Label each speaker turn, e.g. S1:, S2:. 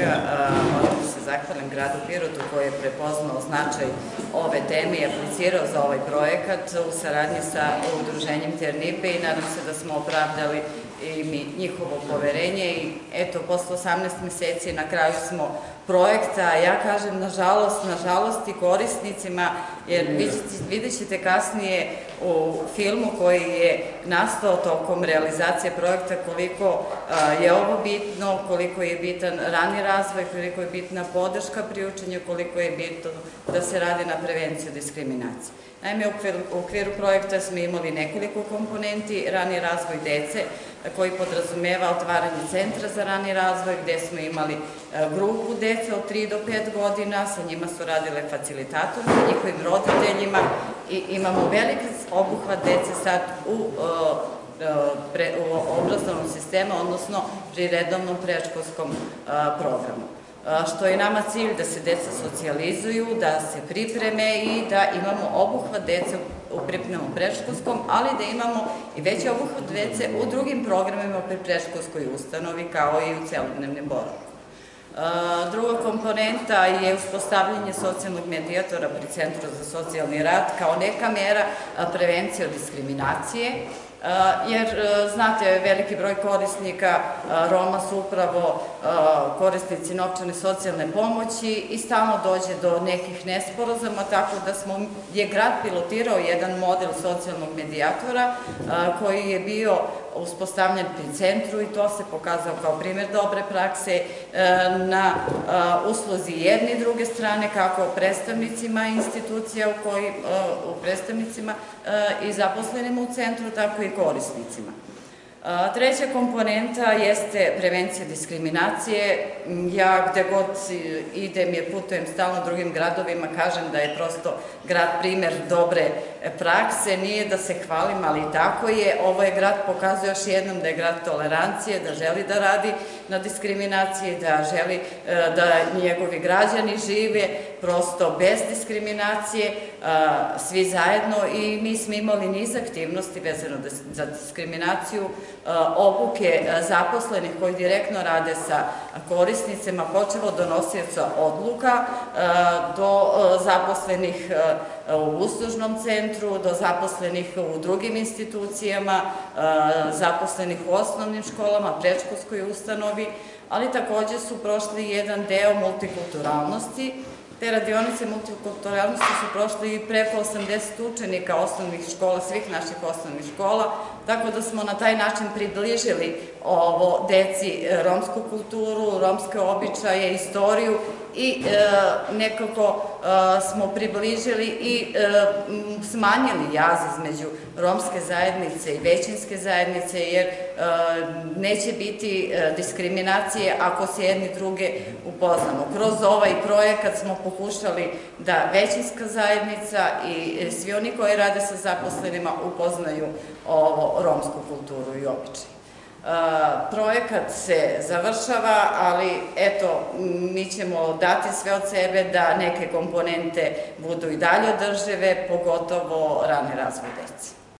S1: svega moram da se zahvalim gradu Pirotu koji je prepoznao značaj ove teme i aplicirao za ovaj projekat u saradnji sa udruženjem Ternipe i nadam se da smo opravdali i mi njihovo poverenje i eto, posle 18 meseci na kraju smo projekta, ja kažem nažalost, nažalost i korisnicima, jer vidjet ćete kasnije u filmu koji je nastao tokom realizacije projekta koliko je ovo bitno, koliko je bitan rani razvoj, koliko je bitna podrška pri učenju, koliko je bitno da se radi na prevenciju diskriminacije. Naime, u okviru projekta smo imali nekoliko komponenti, rani razvoj dece, koji podrazumeva otvaranje centra za rani razvoj, gde smo imali grupu dece od 3 do 5 godina, sa njima su radile facilitatori, sa njihovim roditeljima i imamo veliki obuhvat dece sad u u obrazovnom sistemu, odnosno pri redovnom prečkolskom programu. Što je nama cilj da se deca socijalizuju, da se pripreme i da imamo obuhvat dece pripremnom preškolskom, ali da imamo i veći obuhvat dece u drugim programima pri preškolskoj ustanovi, kao i u celodnevnim boravku. Druga komponenta je uspostavljanje socijalnog medijatora pri Centru za socijalni rad kao neka mera prevencije od diskriminacije, jer znate, veliki broj korisnika Roma su upravo korisnici novčane socijalne pomoći i stalno dođe do nekih nesporazama, tako da smo, je grad pilotirao jedan model socijalnog medijatora koji je bio uspostavljen pri centru i to se pokazao kao primjer dobre prakse na usluzi jedne i druge strane, kako predstavnicima institucija u koji, u predstavnicima i zaposlenima u centru, tako i korisnicima. Treća komponenta jeste prevencija diskriminacije. Ja gde god idem je putujem stalno drugim gradovima, kažem da je prosto grad primer dobre prakse, nije da se hvalim, ali tako je. Ovo je grad, pokazuje još jednom da je grad tolerancije, da želi da radi na diskriminaciji, da želi da njegovi građani žive prosto bez diskriminacije, svi zajedno i mi smo imali niz aktivnosti vezano za diskriminaciju, obuke zaposlenih koji direktno rade sa korisnicima, počevo od donosioca odluka do zaposlenih u uslužnom centru, do zaposlenih u drugim institucijama, zaposlenih u osnovnim školama, prečkolskoj ustanovi, ali takođe su prošli jedan deo multikulturalnosti, Te radionice multikulturalnosti su prošli i preko 80 učenika osnovnih škola, svih naših osnovnih škola, tako da smo na taj način približili ovo deci romsku kulturu, romske običaje, istoriju i e, nekako e, smo približili i e, smanjili jaz između romske zajednice i većinske zajednice, jer neće biti diskriminacije ako se jedni druge upoznamo. Kroz ovaj projekat smo pokušali da većinska zajednica i svi oni koji rade sa zaposlenima upoznaju ovo romsku kulturu i običaj. Projekat se završava, ali eto, mi ćemo dati sve od sebe da neke komponente budu i dalje održive, pogotovo rane razvoj dece.